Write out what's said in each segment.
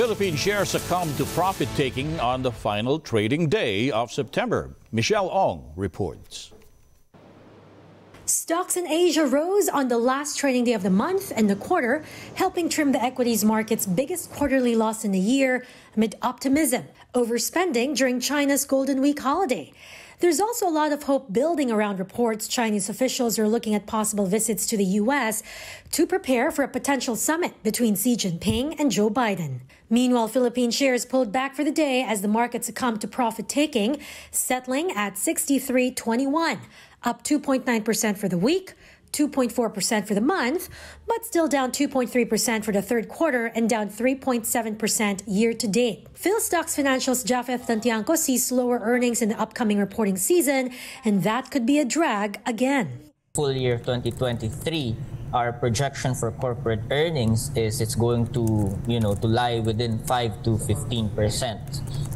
Philippine shares succumbed to profit taking on the final trading day of September. Michelle Ong reports. Stocks in Asia rose on the last trading day of the month and the quarter, helping trim the equities market's biggest quarterly loss in the year amid optimism over spending during China's Golden Week holiday. There's also a lot of hope building around reports Chinese officials are looking at possible visits to the U.S. to prepare for a potential summit between Xi Jinping and Joe Biden. Meanwhile, Philippine shares pulled back for the day as the market succumbed to profit taking, settling at 63.21, up 2.9% for the week, 2.4% for the month, but still down 2.3% for the third quarter and down 3.7% year to date. Philstocks Financial's Japheth Tantiangco sees lower earnings in the upcoming reporting season, and that could be a drag again. Full year 2023 our projection for corporate earnings is it's going to you know to lie within 5 to 15 percent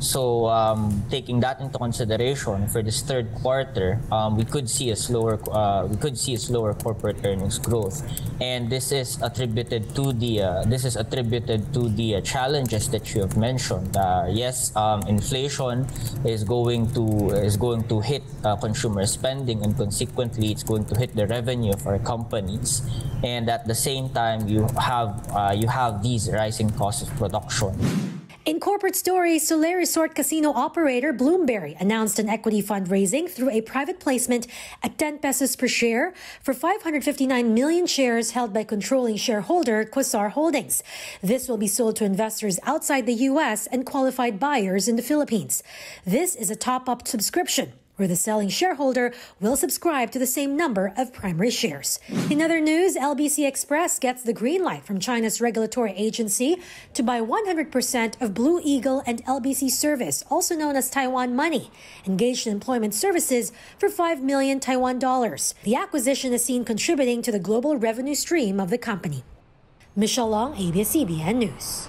so um, taking that into consideration for this third quarter um, we could see a slower uh, we could see a slower corporate earnings growth. And this is attributed to the uh, this is attributed to the uh, challenges that you have mentioned. Uh, yes um, inflation is going to is going to hit uh, consumer spending and consequently it's going to hit the revenue of our companies. And at the same time you have uh, you have these rising costs of production. In corporate stories, Solaire Resort casino operator Bloomberry announced an equity fundraising through a private placement at 10 pesos per share for 559 million shares held by controlling shareholder Quasar Holdings. This will be sold to investors outside the U.S. and qualified buyers in the Philippines. This is a top-up subscription where the selling shareholder will subscribe to the same number of primary shares. In other news, LBC Express gets the green light from China's regulatory agency to buy 100% of Blue Eagle and LBC Service, also known as Taiwan Money, engaged in employment services for 5 million Taiwan dollars. The acquisition is seen contributing to the global revenue stream of the company. Michelle Ong, ABS-CBN News.